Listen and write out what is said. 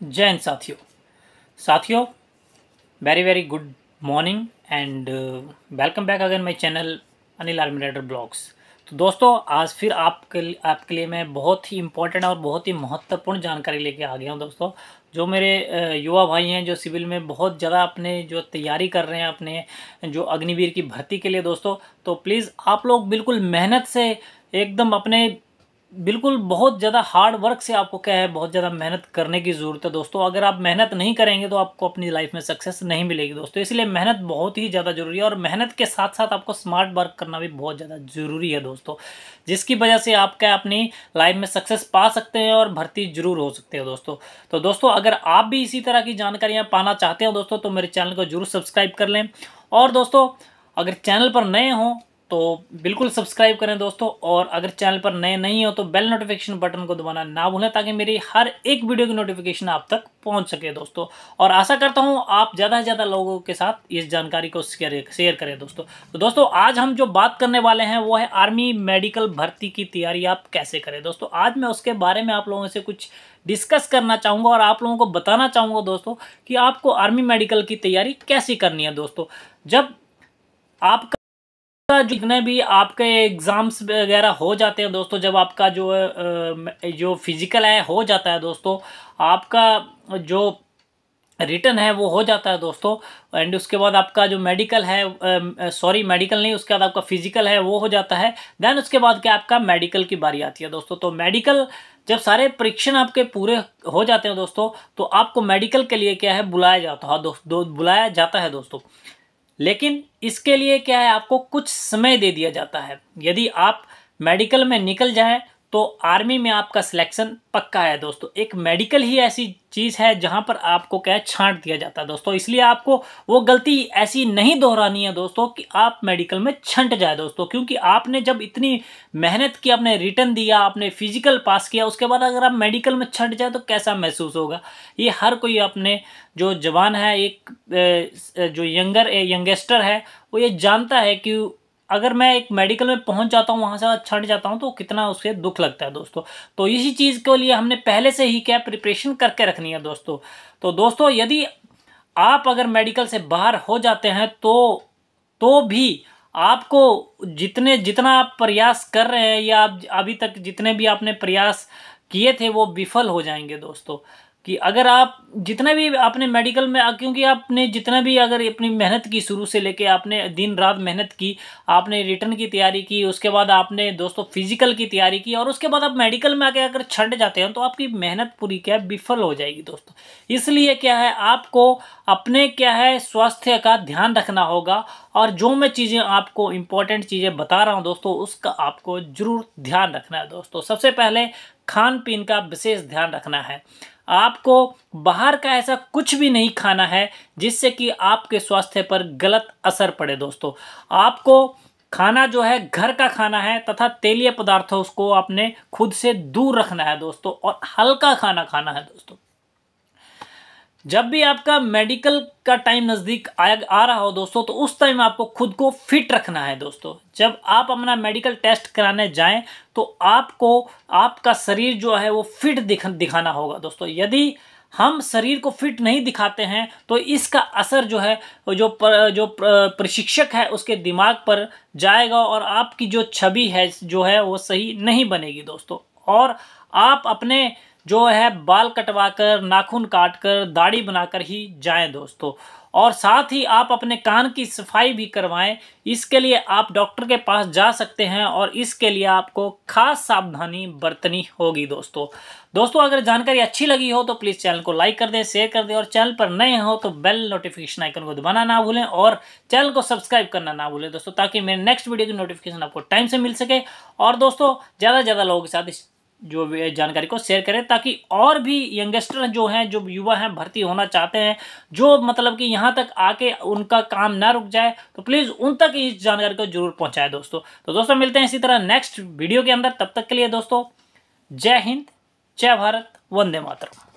हिंद साथियों। साथियों very very good morning and welcome back again my channel Anil army rider blogs तो दोस्तों, आज फिर आपके आपके लिए मैं बहुत ही इम्पोर्टेंट और बहुत ही महत्वपूर्ण जानकारी लेके आ गया हूँ दोस्तों, जो मेरे युवा भाई हैं, जो सिविल में बहुत ज़्यादा अपने जो तैयारी कर रहे हैं, अपने जो अग्निवीर की भर्ती के लिए दोस्तों तो प्लीज़ आप लोग बिल्कुल मेहनत से एकदम अपने बिल्कुल बहुत ज़्यादा हार्ड वर्क से आपको क्या है, बहुत ज़्यादा मेहनत करने की ज़रूरत है दोस्तों। अगर आप मेहनत नहीं करेंगे तो आपको अपनी लाइफ में सक्सेस नहीं मिलेगी दोस्तों। इसलिए मेहनत बहुत ही ज़्यादा ज़रूरी है और मेहनत के साथ साथ आपको स्मार्ट वर्क करना भी बहुत ज़्यादा ज़रूरी है दोस्तों। जिसकी वजह से आप क्या अपनी लाइफ में सक्सेस पा सकते हैं और भर्ती ज़रूर हो सकते हैं दोस्तों। तो दोस्तों, अगर आप भी इसी तरह की जानकारियाँ पाना चाहते हैं दोस्तों तो मेरे चैनल को ज़रूर सब्सक्राइब कर लें। और दोस्तों, अगर चैनल पर नए हों तो बिल्कुल सब्सक्राइब करें दोस्तों, और अगर चैनल पर नए नहीं हो तो बेल नोटिफिकेशन बटन को दबाना ना भूलें ताकि मेरी हर एक वीडियो की नोटिफिकेशन आप तक पहुँच सके दोस्तों। और आशा करता हूँ आप ज़्यादा से ज़्यादा लोगों के साथ इस जानकारी को शेयर शेयर करें दोस्तों। तो दोस्तों, आज हम जो बात करने वाले हैं वो है आर्मी मेडिकल भर्ती की तैयारी आप कैसे करें दोस्तों? आज मैं उसके बारे में आप लोगों से कुछ डिस्कस करना चाहूँगा और आप लोगों को बताना चाहूँगा दोस्तों कि आपको आर्मी मेडिकल की तैयारी कैसे करनी है दोस्तों। जब आपका जितने भी आपके एग्ज़ाम्स वगैरह हो जाते हैं दोस्तों जब आपका जो जो फ़िज़िकल है हो जाता है दोस्तों आपका जो रिटर्न है वो हो जाता है दोस्तों एंड उसके बाद आपका जो मेडिकल है सॉरी मेडिकल नहीं उसके बाद आपका फ़िज़िकल है वो हो जाता है देन उसके बाद क्या आपका मेडिकल की बारी आती है दोस्तों। तो मेडिकल जब सारे परीक्षण आपके पूरे हो जाते हैं दोस्तों तो आपको मेडिकल के लिए क्या है बुलाया जाता है दो, बुलाया जाता है दोस्तों। लेकिन इसके लिए क्या है, आपको कुछ समय दे दिया जाता है। यदि आप मेडिकल में निकल जाए तो आर्मी में आपका सिलेक्शन पक्का है दोस्तों। एक मेडिकल ही ऐसी चीज़ है जहाँ पर आपको क्या है, छांट दिया जाता है दोस्तों। इसलिए आपको वो गलती ऐसी नहीं दोहरानी है दोस्तों कि आप मेडिकल में छंट जाए दोस्तों, क्योंकि आपने जब इतनी मेहनत की, आपने रिटर्न दिया, आपने फ़िज़िकल पास किया, उसके बाद अगर आप मेडिकल में छंट जाए तो कैसा महसूस होगा? ये हर कोई अपने जो जवान है, एक जो यंगर यंगेस्टर है, वो ये जानता है कि अगर मैं एक मेडिकल में पहुँच जाता हूँ, वहाँ से छट जाता हूँ तो कितना उससे दुख लगता है दोस्तों। तो इसी चीज़ के लिए हमने पहले से ही क्या प्रिपरेशन करके रखनी है दोस्तों। तो दोस्तों, यदि आप अगर मेडिकल से बाहर हो जाते हैं तो तो भी आपको जितने, जितना आप प्रयास कर रहे हैं, या आप अभी तक जितने भी आपने प्रयास किए थे, वो विफल हो जाएँगे दोस्तों। कि अगर आप जितना भी आपने मेडिकल में, क्योंकि आपने जितना भी अगर अपनी मेहनत की शुरू से लेके आपने दिन रात मेहनत की, आपने रिटर्न की तैयारी की, उसके बाद आपने दोस्तों फ़िज़िकल की तैयारी की, और उसके बाद आप मेडिकल में आके अगर छट जाते हैं तो आपकी मेहनत पूरी क्या है, विफल हो जाएगी दोस्तों। इसलिए क्या है, आपको अपने क्या है, स्वास्थ्य का ध्यान रखना होगा, और जो मैं चीज़ें आपको इम्पोर्टेंट चीज़ें बता रहा हूँ दोस्तों, उसका आपको ज़रूर ध्यान रखना है दोस्तों। सबसे पहले खान पीन का विशेष ध्यान रखना है। आपको बाहर का ऐसा कुछ भी नहीं खाना है जिससे कि आपके स्वास्थ्य पर गलत असर पड़े दोस्तों। आपको खाना जो है, घर का खाना है तथा तेलीय पदार्थों उसको आपने खुद से दूर रखना है दोस्तों और हल्का खाना खाना है दोस्तों। जब भी आपका मेडिकल का टाइम नज़दीक आ, रहा हो दोस्तों तो उस टाइम आपको खुद को फिट रखना है दोस्तों। जब आप अपना मेडिकल टेस्ट कराने जाएँ तो आपको आपका शरीर जो है वो फिट दिख दिखाना होगा दोस्तों। यदि हम शरीर को फिट नहीं दिखाते हैं तो इसका असर जो है जो पर, जो प्रशिक्षक है उसके दिमाग पर जाएगा और आपकी जो छवि है जो है वो सही नहीं बनेगी दोस्तों। और आप अपने जो है बाल कटवा कर नाखून काट कर दाढ़ी बनाकर ही जाएँ दोस्तों। और साथ ही आप अपने कान की सफ़ाई भी करवाएँ। इसके लिए आप डॉक्टर के पास जा सकते हैं और इसके लिए आपको खास सावधानी बरतनी होगी दोस्तों। दोस्तों, अगर जानकारी अच्छी लगी हो तो प्लीज़ चैनल को लाइक कर दें, शेयर कर दें और चैनल पर नए हो तो बेल नोटिफिकेशन आइकन को दबाना ना भूलें और चैनल को सब्सक्राइब करना ना भूलें दोस्तों, ताकि मेरे नेक्स्ट वीडियो की नोटिफिकेशन आपको टाइम से मिल सके। और दोस्तों, ज़्यादा से ज़्यादा लोगों के साथ इस जो जानकारी को शेयर करें ताकि और भी यंगस्टर जो हैं, जो युवा हैं, भर्ती होना चाहते हैं, जो मतलब कि यहाँ तक आके उनका काम ना रुक जाए तो प्लीज़ उन तक इस जानकारी को ज़रूर पहुँचाए दोस्तों। तो दोस्तों, मिलते हैं इसी तरह नेक्स्ट वीडियो के अंदर। तब तक के लिए दोस्तों, जय हिंद, जय भारत, वंदे मातरम।